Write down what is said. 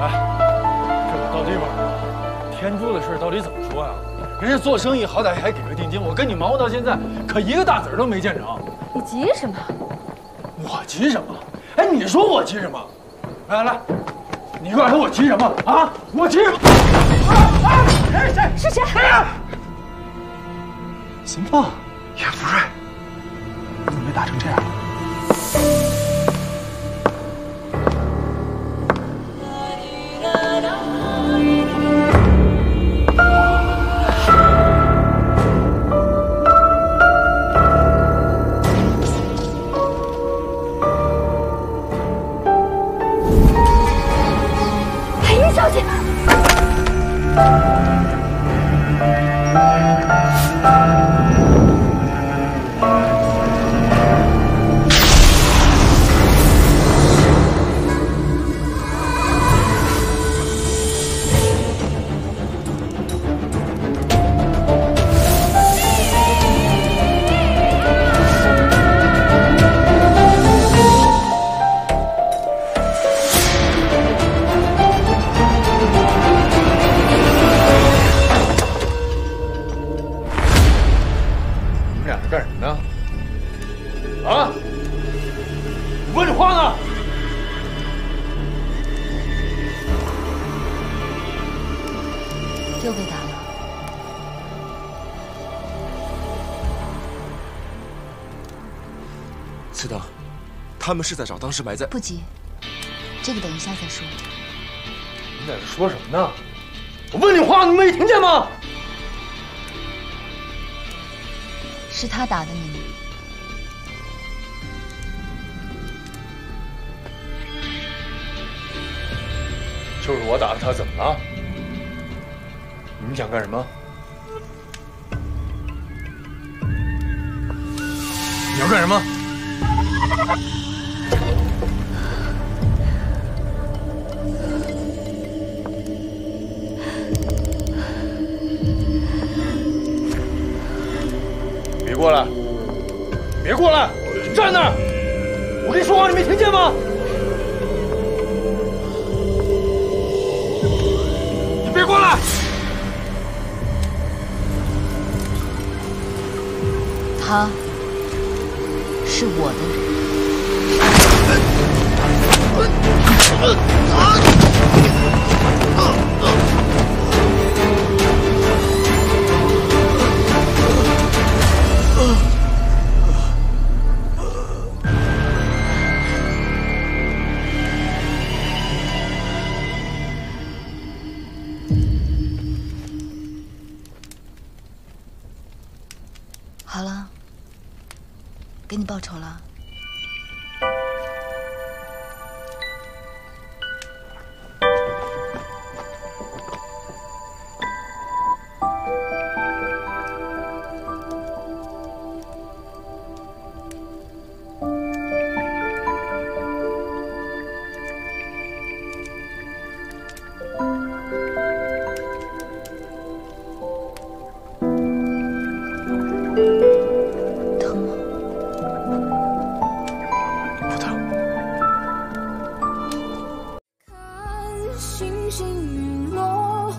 哎这可到地方了天珠的事到底怎么说啊？人家做生意好歹还给个定金我跟你忙活到现在可一个大子儿都没见着。你急什么？我急什么？哎你说我急什么？来来来你告诉我急什么？啊我急什么？啊啊谁谁？是谁？哎呀！秦放叶福瑞。你怎么被打成这样？了你我问你话呢？又被打了。次等，他们是在找当时埋在……不急，这个等一下再说。你在这说什么呢？我问你话，你没听见吗？是他打的你吗？就是我打的他，怎么了？你们想干什么？你要干什么？别过来！别过来！站那儿！我跟你说话，你没听见吗？他是我的人。好了，给你报仇了。星星陨落。